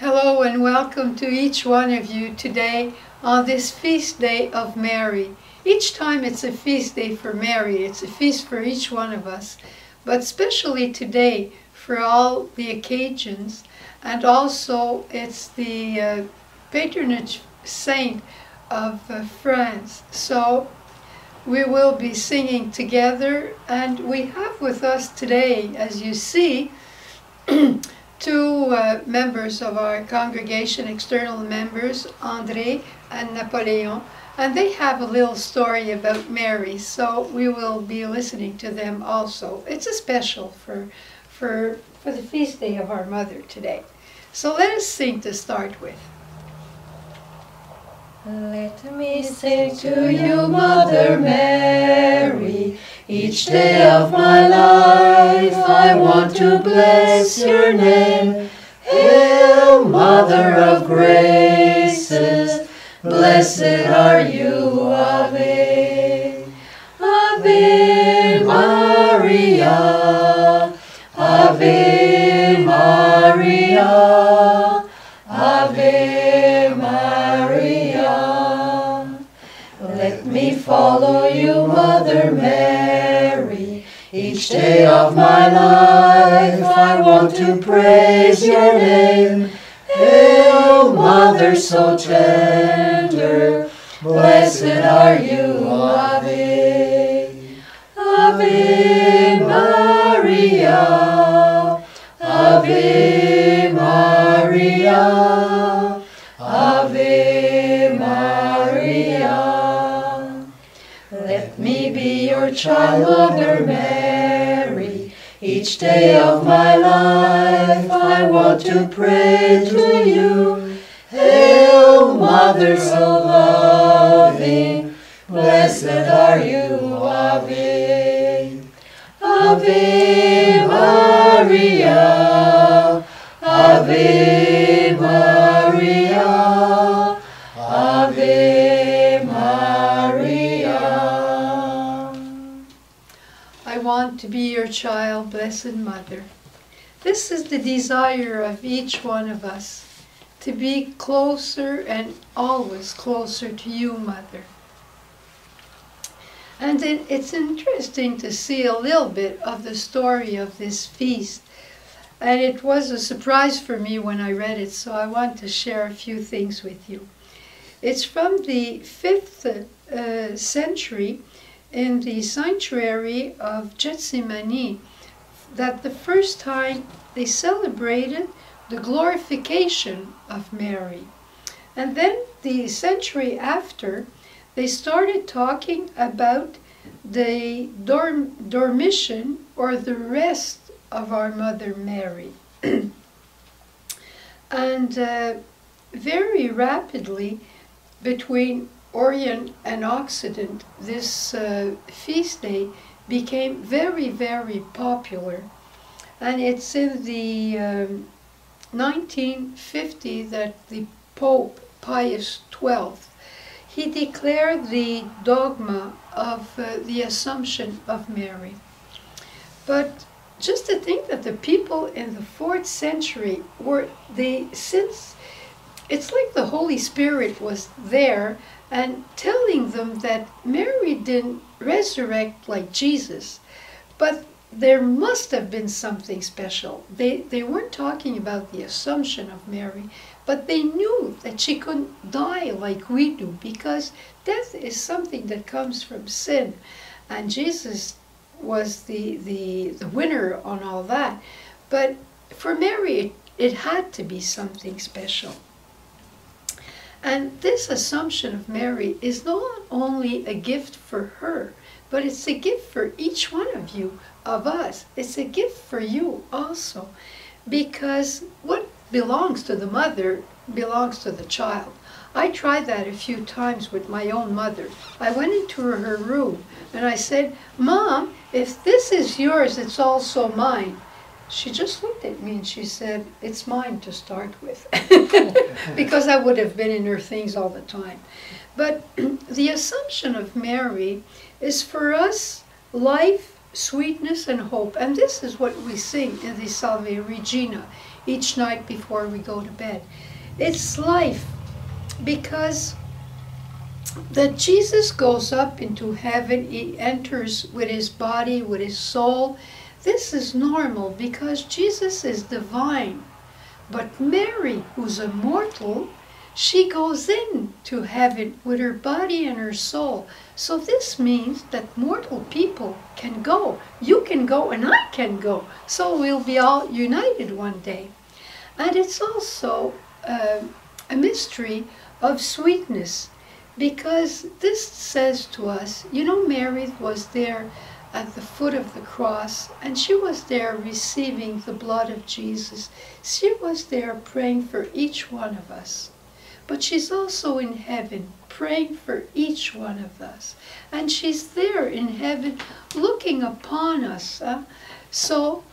Hello and welcome to each one of you today on this feast day of Mary. Each time it's a feast day for Mary, it's a feast for each one of us, but especially today for all the occasions, and also it's the uh, patronage saint of uh, France. So we will be singing together, and we have with us today, as you see, two uh, members of our congregation, external members, André and Napoleon, and they have a little story about Mary, so we will be listening to them also. It's a special for, for, for the feast day of our mother today. So let us sing to start with. Let me sing to you, Mother Mary. Each day of my life I want to bless your name. Hail, Mother of graces, blessed are you, follow you, Mother Mary. Each day of my life I want to praise your name. Hail, Mother so tender, blessed are you, Ave. Ave Maria, Ave child, Mother Mary. Each day of my life I want to pray to you. Hail, Mother so loving, blessed are you, Ave. child, Blessed Mother. This is the desire of each one of us, to be closer and always closer to you, Mother. And it, it's interesting to see a little bit of the story of this feast. And it was a surprise for me when I read it, so I want to share a few things with you. It's from the 5th uh, century in the sanctuary of Gethsemane that the first time they celebrated the glorification of Mary. And then the century after, they started talking about the dorm, dormition or the rest of our Mother Mary. and uh, very rapidly, between Orient and Occident, this uh, feast day became very, very popular. And it's in the um, 1950 that the Pope Pius XII he declared the dogma of uh, the Assumption of Mary. But just to think that the people in the fourth century were they since it's like the Holy Spirit was there and telling them that Mary didn't resurrect like Jesus, but there must have been something special. They, they weren't talking about the assumption of Mary, but they knew that she couldn't die like we do because death is something that comes from sin. And Jesus was the, the, the winner on all that. But for Mary, it, it had to be something special. And this assumption of Mary is not only a gift for her, but it's a gift for each one of you, of us. It's a gift for you also. Because what belongs to the mother belongs to the child. I tried that a few times with my own mother. I went into her room and I said, Mom, if this is yours, it's also mine. She just looked at me and she said, It's mine to start with. because I would have been in her things all the time. But the assumption of Mary is for us life sweetness and hope. And this is what we sing in the Salve Regina each night before we go to bed. It's life because that Jesus goes up into heaven, he enters with his body, with his soul. This is normal because Jesus is divine. But Mary, who's a mortal, she goes in to heaven with her body and her soul. So this means that mortal people can go. You can go and I can go. So we'll be all united one day. And it's also uh, a mystery of sweetness because this says to us, you know, Mary was there at the foot of the cross and she was there receiving the blood of Jesus. She was there praying for each one of us. But she's also in heaven praying for each one of us. And she's there in heaven looking upon us. Huh? So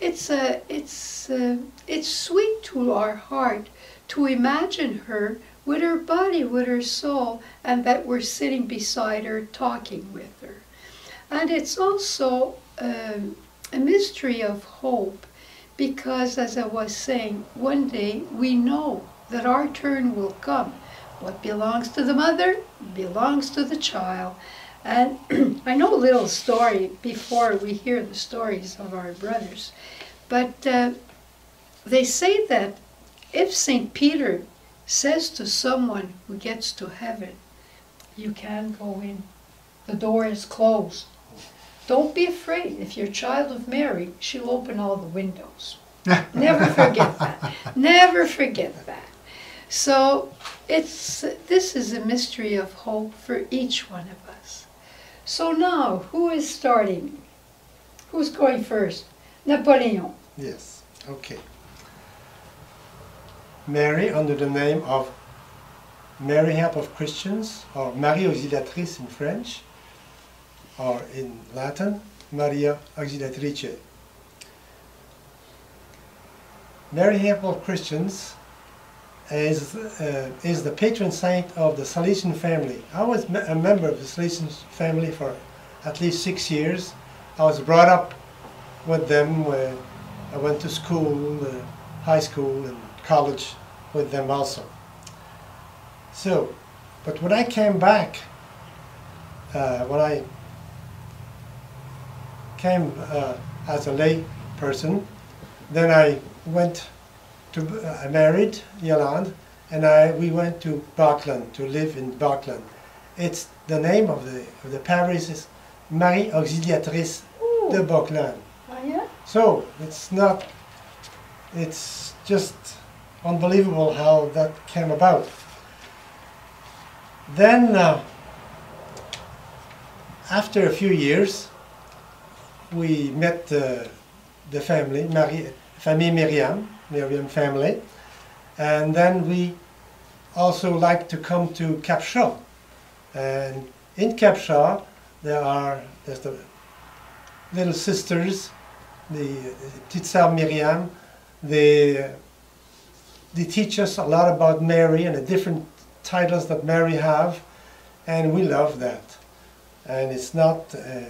it's, a, it's, a, it's sweet to our heart to imagine her with her body, with her soul, and that we're sitting beside her talking with her. And it's also um, a mystery of hope because, as I was saying, one day we know that our turn will come. What belongs to the mother belongs to the child. And I know a little story before we hear the stories of our brothers. But uh, they say that if St. Peter says to someone who gets to heaven, you can't go in, the door is closed. Don't be afraid. If you're a child of Mary, she'll open all the windows. Never forget that. Never forget that. So it's this is a mystery of hope for each one of us. So now, who is starting? Who's going first? Napoleon. Yes, okay. Mary, under the name of Mary Help of Christians, or Marie Auxiliatrice in French, or in Latin, Maria Auxiliatrice. Mary Help of Christians is, uh, is the patron saint of the Salesian family. I was a member of the Salesian family for at least six years. I was brought up with them. I went to school, uh, high school and college with them also. So, but when I came back, uh, when I came uh, as a lay person, then I went to, uh, I married Yolande, and I, we went to Barkland, to live in Barkland. It's the name of the, of the parish is Marie Auxiliatrice Ooh. de Barkland. Oh, yeah? So, it's not, it's just unbelievable how that came about. Then, uh, after a few years, we met uh, the family, Famille Myriam, Myriam family. And then we also like to come to Capshaw. And in Capshaw, there are there's the little sisters, the Titsar Myriam. They, they teach us a lot about Mary and the different titles that Mary have, and we love that. And it's not, uh,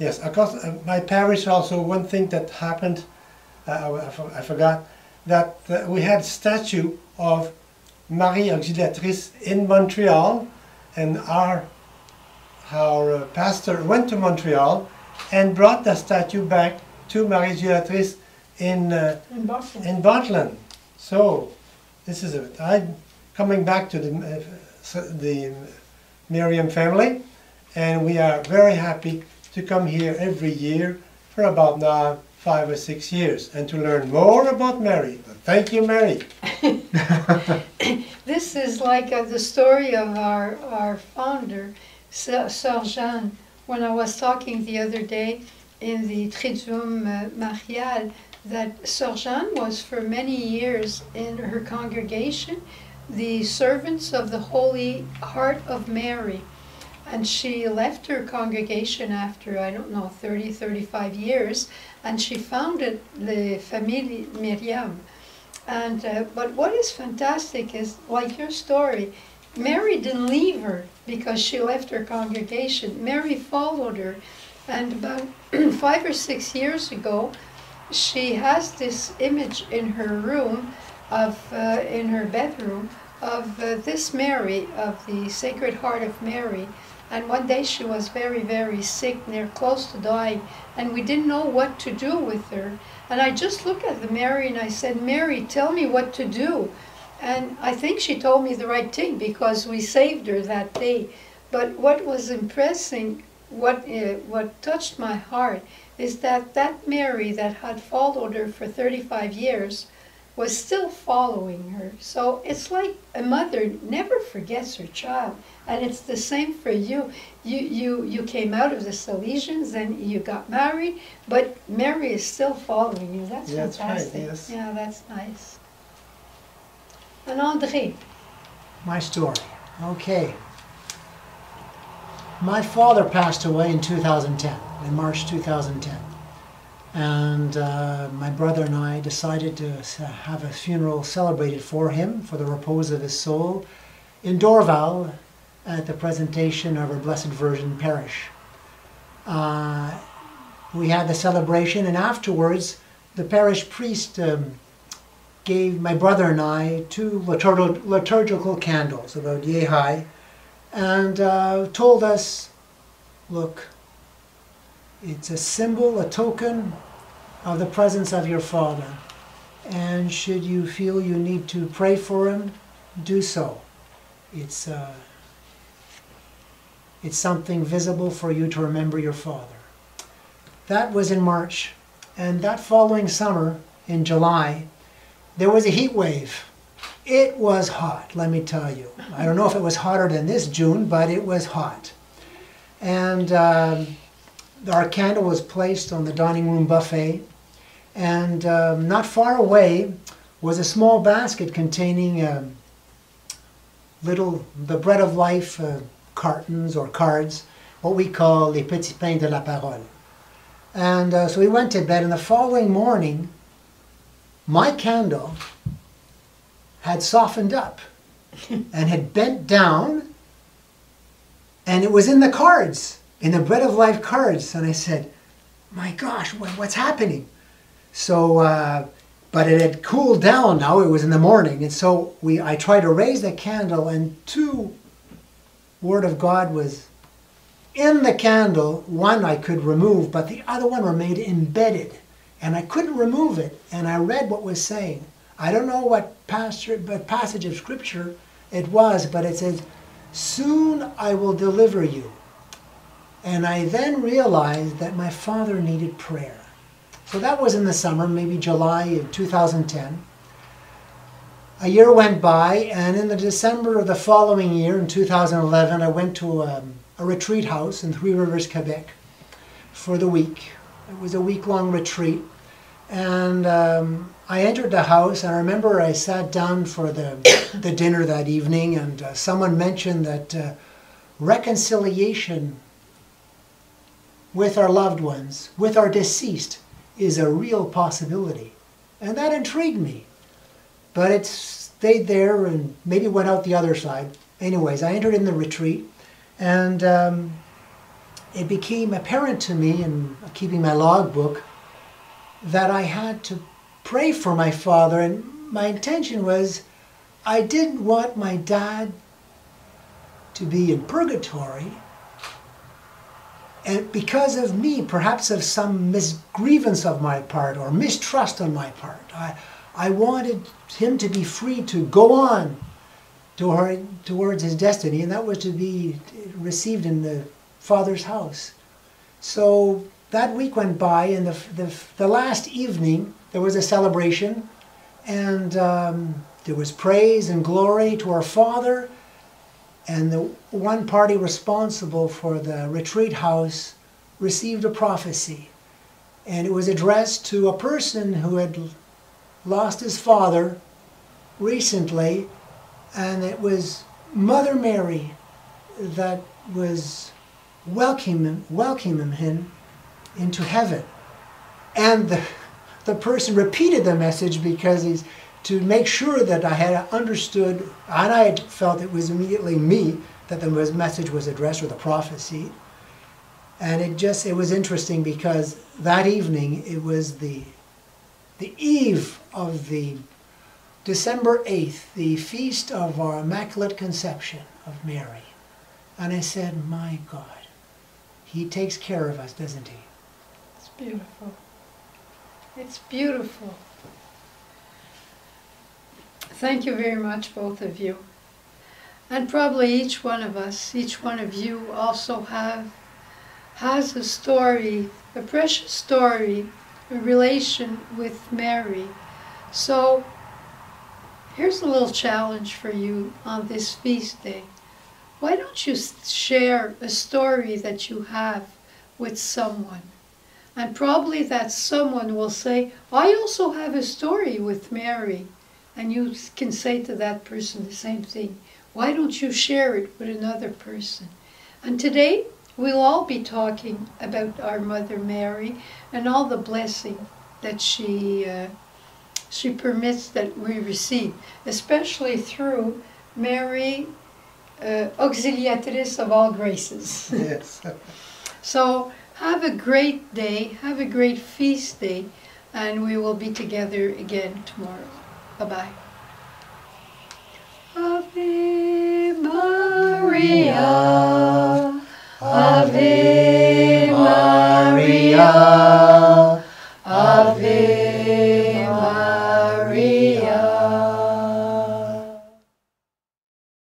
yes, of course, uh, my parish also, one thing that happened uh, I, I, forgot, that uh, we had a statue of Marie Auxiliatrice in Montreal, and our, our uh, pastor went to Montreal and brought the statue back to Marie Auxiliatrice in, uh, in, Boston. in Bartland. So, this is it. I'm coming back to the, uh, the Myriam family, and we are very happy to come here every year for about now five or six years and to learn more about Mary. Thank you, Mary. this is like uh, the story of our, our founder, Sœur Jeanne. When I was talking the other day in the Triduum uh, Marial, that Sœur Jeanne was for many years in her congregation the servants of the Holy Heart of Mary. And she left her congregation after, I don't know, 30, 35 years, and she founded the Famille Myriam. And, uh, but what is fantastic is, like your story, Mary didn't leave her because she left her congregation. Mary followed her. And about five or six years ago, she has this image in her room of uh, in her bedroom of uh, this Mary of the Sacred Heart of Mary. And one day she was very, very sick, near close to dying, and we didn't know what to do with her. And I just looked at the Mary and I said, Mary, tell me what to do. And I think she told me the right thing because we saved her that day. But what was impressing, what, uh, what touched my heart, is that that Mary that had followed her for 35 years was still following her. So it's like a mother never forgets her child. And it's the same for you. You, you, you came out of the Salesians and you got married, but Mary is still following you. That's That's right, fantastic. yes. Yeah, that's nice. And André, My story. Okay. My father passed away in 2010, in March 2010. And uh, my brother and I decided to have a funeral celebrated for him, for the repose of his soul, in Dorval at the presentation of our Blessed Virgin Parish. Uh, we had the celebration, and afterwards, the parish priest um, gave my brother and I two liturgical, liturgical candles about yay high and uh, told us, look, it's a symbol, a token of the presence of your Father. And should you feel you need to pray for him, do so. It's, uh, it's something visible for you to remember your Father. That was in March. And that following summer, in July, there was a heat wave. It was hot, let me tell you. I don't know if it was hotter than this June, but it was hot. And um, our candle was placed on the dining room buffet, and um, not far away was a small basket containing um, little the bread of life uh, cartons or cards, what we call les petits pains de la parole. And uh, so we went to bed, and the following morning, my candle had softened up and had bent down, and it was in the cards, in the Bread of Life cards. And I said, My gosh, what, what's happening? So, uh, but it had cooled down now, it was in the morning, and so we, I tried to raise the candle, and two Word of God was in the candle. One I could remove, but the other one remained embedded and I couldn't remove it. And I read what was saying. I don't know what pastor, but passage of scripture it was, but it says, "Soon I will deliver you." And I then realized that my father needed prayer. So that was in the summer, maybe July of 2010. A year went by, and in the December of the following year, in 2011, I went to um, a retreat house in Three Rivers, Quebec, for the week. It was a week long retreat. And um, I entered the house, and I remember I sat down for the, the dinner that evening, and uh, someone mentioned that uh, reconciliation with our loved ones, with our deceased, is a real possibility. And that intrigued me. But it stayed there and maybe went out the other side. Anyways, I entered in the retreat, and um, it became apparent to me in keeping my logbook that I had to pray for my father, and my intention was I didn't want my dad to be in purgatory, and because of me, perhaps of some misgrievance of my part or mistrust on my part. I, I wanted him to be free to go on toward, towards his destiny, and that was to be received in the Father's house. So that week went by, and the, the, the last evening there was a celebration, and um, there was praise and glory to our Father. And the one party responsible for the retreat house received a prophecy. And it was addressed to a person who had lost his father recently, and it was Mother Mary that was welcoming, welcoming him into heaven. And the, the person repeated the message because he's to make sure that I had understood, and I had felt it was immediately me that the message was addressed or the prophecy. And it just it was interesting because that evening it was the the eve of the December 8th, the feast of our Immaculate Conception of Mary. And I said, My God, He takes care of us, doesn't He? It's beautiful. It's beautiful. Thank you very much, both of you. And probably each one of us, each one of you also have has a story, a precious story, a relation with Mary. So here's a little challenge for you on this feast day. Why don't you share a story that you have with someone? And probably that someone will say, I also have a story with Mary. And you can say to that person the same thing. Why don't you share it with another person? And today, we'll all be talking about our Mother Mary and all the blessing that she, uh, she permits that we receive, especially through Mary, uh, Auxiliatrice of all graces. Yes. So have a great day, have a great feast day, and we will be together again tomorrow. Bye-bye. Ave Maria, Ave Maria.